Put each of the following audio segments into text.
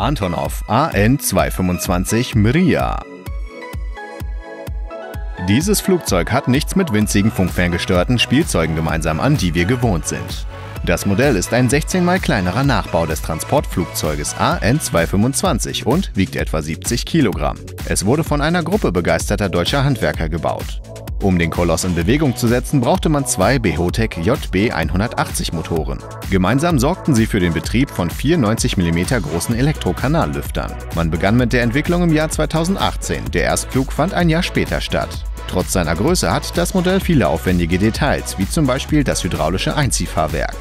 Antonov AN-225 Mria. Dieses Flugzeug hat nichts mit winzigen funkferngesteuerten Spielzeugen gemeinsam, an die wir gewohnt sind. Das Modell ist ein 16 mal kleinerer Nachbau des Transportflugzeuges AN-225 und wiegt etwa 70 Kilogramm. Es wurde von einer Gruppe begeisterter deutscher Handwerker gebaut. Um den Koloss in Bewegung zu setzen, brauchte man zwei Behotec JB 180 Motoren. Gemeinsam sorgten sie für den Betrieb von vier 90 mm großen Elektrokanallüftern. Man begann mit der Entwicklung im Jahr 2018. Der Erstflug fand ein Jahr später statt. Trotz seiner Größe hat das Modell viele aufwendige Details, wie zum Beispiel das hydraulische Einziehfahrwerk.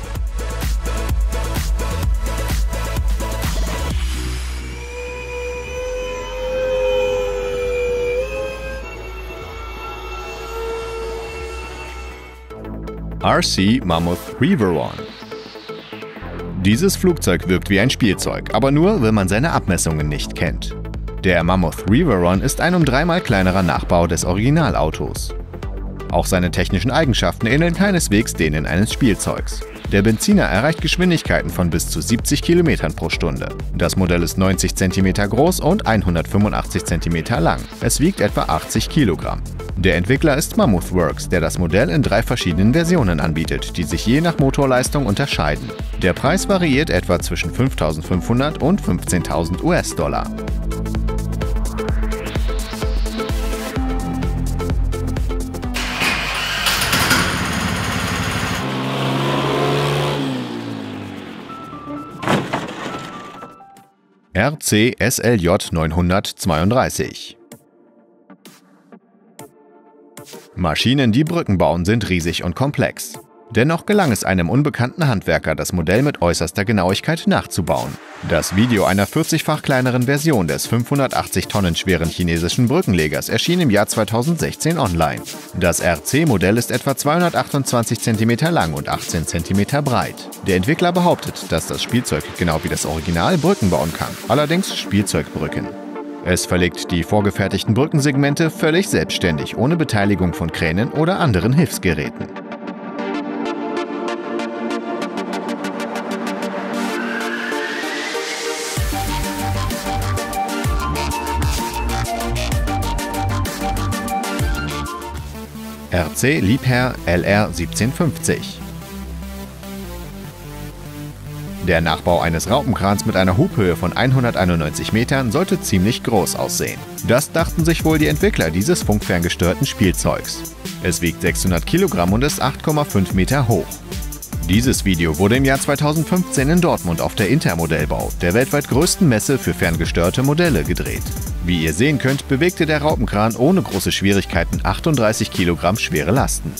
RC Mammoth Reveron. Dieses Flugzeug wirkt wie ein Spielzeug, aber nur, wenn man seine Abmessungen nicht kennt. Der Mammoth Reveron ist ein um dreimal kleinerer Nachbau des Originalautos. Auch seine technischen Eigenschaften ähneln keineswegs denen eines Spielzeugs. Der Benziner erreicht Geschwindigkeiten von bis zu 70 km pro Stunde. Das Modell ist 90 cm groß und 185 cm lang. Es wiegt etwa 80 kg. Der Entwickler ist Mammothworks, der das Modell in drei verschiedenen Versionen anbietet, die sich je nach Motorleistung unterscheiden. Der Preis variiert etwa zwischen 5.500 und 15.000 US-Dollar. RC SLJ 932 Maschinen, die Brücken bauen, sind riesig und komplex. Dennoch gelang es einem unbekannten Handwerker, das Modell mit äußerster Genauigkeit nachzubauen. Das Video einer 40-fach kleineren Version des 580 Tonnen schweren chinesischen Brückenlegers erschien im Jahr 2016 online. Das RC-Modell ist etwa 228 cm lang und 18 cm breit. Der Entwickler behauptet, dass das Spielzeug genau wie das Original Brücken bauen kann, allerdings Spielzeugbrücken. Es verlegt die vorgefertigten Brückensegmente völlig selbstständig, ohne Beteiligung von Kränen oder anderen Hilfsgeräten. RC Liebherr LR 1750 Der Nachbau eines Raupenkrans mit einer Hubhöhe von 191 Metern sollte ziemlich groß aussehen. Das dachten sich wohl die Entwickler dieses funkferngesteuerten Spielzeugs. Es wiegt 600 Kilogramm und ist 8,5 Meter hoch. Dieses Video wurde im Jahr 2015 in Dortmund auf der Intermodellbau, der weltweit größten Messe für ferngesteuerte Modelle, gedreht. Wie ihr sehen könnt, bewegte der Raupenkran ohne große Schwierigkeiten 38 Kilogramm schwere Lasten.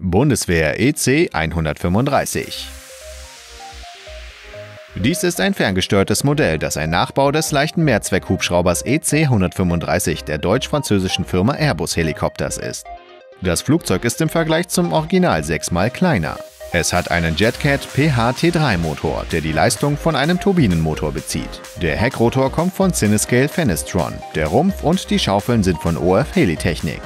Bundeswehr EC 135. Dies ist ein ferngesteuertes Modell, das ein Nachbau des leichten Mehrzweckhubschraubers EC 135 der deutsch-französischen Firma Airbus Helikopters ist. Das Flugzeug ist im Vergleich zum Original sechsmal kleiner. Es hat einen Jetcat PH-T3-Motor, der die Leistung von einem Turbinenmotor bezieht. Der Heckrotor kommt von Cinescale Fenestron, der Rumpf und die Schaufeln sind von OF Helitechnik.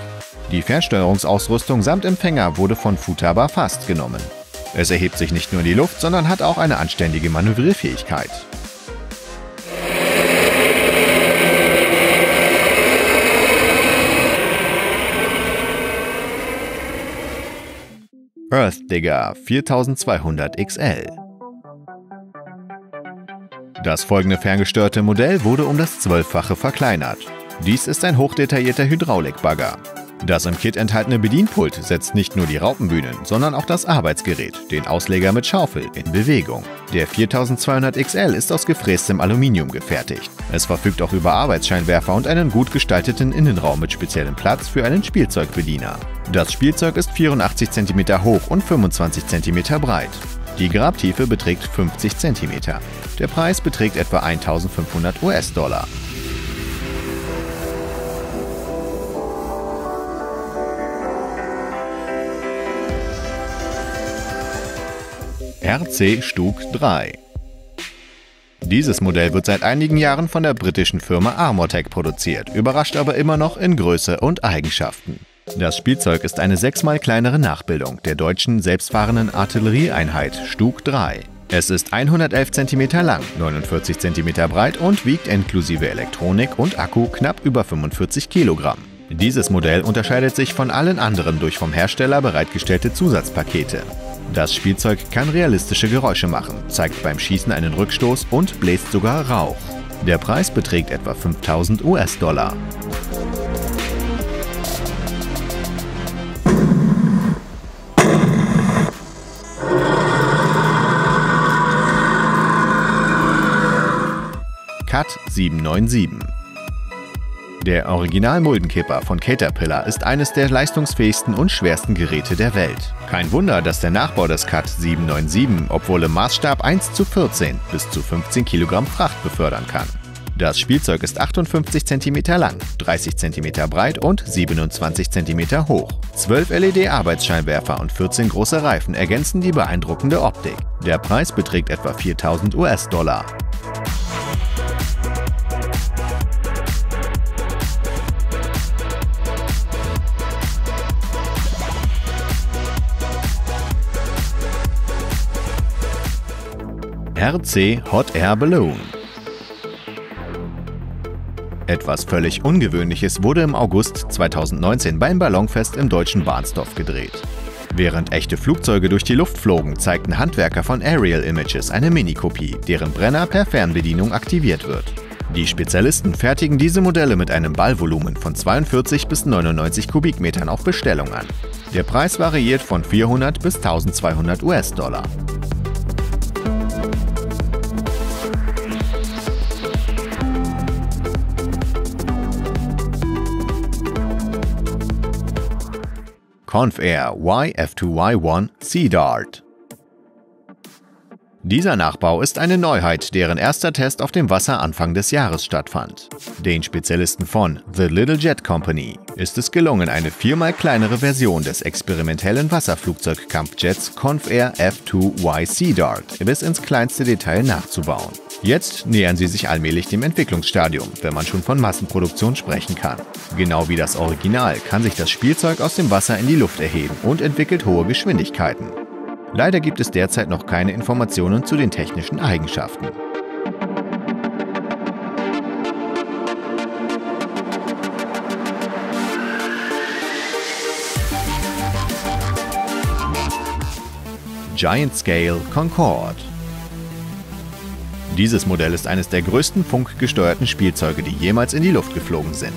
Die Fernsteuerungsausrüstung samt Empfänger wurde von Futaba Fast genommen. Es erhebt sich nicht nur in die Luft, sondern hat auch eine anständige Manövrierfähigkeit. Earth Digger 4200 XL Das folgende ferngesteuerte Modell wurde um das Zwölffache verkleinert. Dies ist ein hochdetaillierter Hydraulikbagger. Das im Kit enthaltene Bedienpult setzt nicht nur die Raupenbühnen, sondern auch das Arbeitsgerät, den Ausleger mit Schaufel, in Bewegung. Der 4200 XL ist aus gefrästem Aluminium gefertigt. Es verfügt auch über Arbeitsscheinwerfer und einen gut gestalteten Innenraum mit speziellem Platz für einen Spielzeugbediener. Das Spielzeug ist 84 cm hoch und 25 cm breit. Die Grabtiefe beträgt 50 cm. Der Preis beträgt etwa 1500 US-Dollar. RC Stug 3 Dieses Modell wird seit einigen Jahren von der britischen Firma Armortech produziert, überrascht aber immer noch in Größe und Eigenschaften. Das Spielzeug ist eine sechsmal kleinere Nachbildung der deutschen selbstfahrenden Artillerieeinheit Stug 3. Es ist 111 cm lang, 49 cm breit und wiegt inklusive Elektronik und Akku knapp über 45 kg. Dieses Modell unterscheidet sich von allen anderen durch vom Hersteller bereitgestellte Zusatzpakete. Das Spielzeug kann realistische Geräusche machen, zeigt beim Schießen einen Rückstoß und bläst sogar Rauch. Der Preis beträgt etwa 5000 US-Dollar. CAT 797 der Original-Muldenkipper von Caterpillar ist eines der leistungsfähigsten und schwersten Geräte der Welt. Kein Wunder, dass der Nachbau des CAT 797, obwohl im Maßstab 1 zu 14 bis zu 15 Kilogramm Fracht befördern kann. Das Spielzeug ist 58 cm lang, 30 cm breit und 27 cm hoch. 12 LED-Arbeitsscheinwerfer und 14 große Reifen ergänzen die beeindruckende Optik. Der Preis beträgt etwa 4000 US-Dollar. RC Hot Air Balloon. Etwas völlig Ungewöhnliches wurde im August 2019 beim Ballonfest im deutschen Bahnsdorf gedreht. Während echte Flugzeuge durch die Luft flogen, zeigten Handwerker von Aerial Images eine Minikopie, deren Brenner per Fernbedienung aktiviert wird. Die Spezialisten fertigen diese Modelle mit einem Ballvolumen von 42 bis 99 Kubikmetern auf Bestellung an. Der Preis variiert von 400 bis 1200 US-Dollar. Convair YF2Y1 Sea Dart. Dieser Nachbau ist eine Neuheit, deren erster Test auf dem Wasser Anfang des Jahres stattfand. Den Spezialisten von The Little Jet Company ist es gelungen, eine viermal kleinere Version des experimentellen Wasserflugzeugkampfjets Convair F2Y Sea Dart bis ins kleinste Detail nachzubauen. Jetzt nähern sie sich allmählich dem Entwicklungsstadium, wenn man schon von Massenproduktion sprechen kann. Genau wie das Original kann sich das Spielzeug aus dem Wasser in die Luft erheben und entwickelt hohe Geschwindigkeiten. Leider gibt es derzeit noch keine Informationen zu den technischen Eigenschaften. Giant Scale Concorde dieses Modell ist eines der größten funkgesteuerten Spielzeuge, die jemals in die Luft geflogen sind.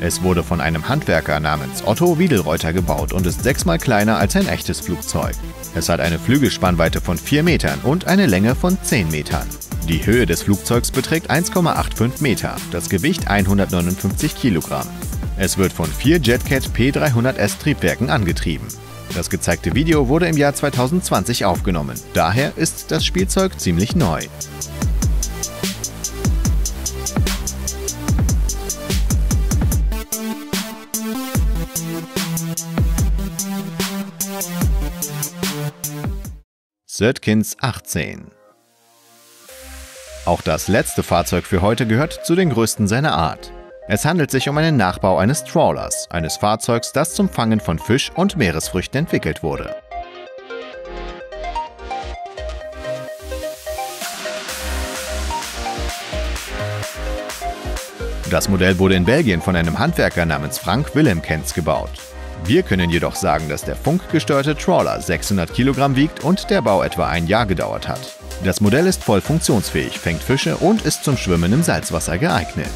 Es wurde von einem Handwerker namens Otto Wiedelreuter gebaut und ist sechsmal kleiner als ein echtes Flugzeug. Es hat eine Flügelspannweite von 4 Metern und eine Länge von 10 Metern. Die Höhe des Flugzeugs beträgt 1,85 Meter, das Gewicht 159 Kilogramm. Es wird von vier JetCat P300S Triebwerken angetrieben. Das gezeigte Video wurde im Jahr 2020 aufgenommen, daher ist das Spielzeug ziemlich neu. Södkins 18. Auch das letzte Fahrzeug für heute gehört zu den größten seiner Art. Es handelt sich um einen Nachbau eines Trawlers, eines Fahrzeugs, das zum Fangen von Fisch und Meeresfrüchten entwickelt wurde. Das Modell wurde in Belgien von einem Handwerker namens Frank Willemkens gebaut. Wir können jedoch sagen, dass der funkgesteuerte Trawler 600 Kilogramm wiegt und der Bau etwa ein Jahr gedauert hat. Das Modell ist voll funktionsfähig, fängt Fische und ist zum Schwimmen im Salzwasser geeignet.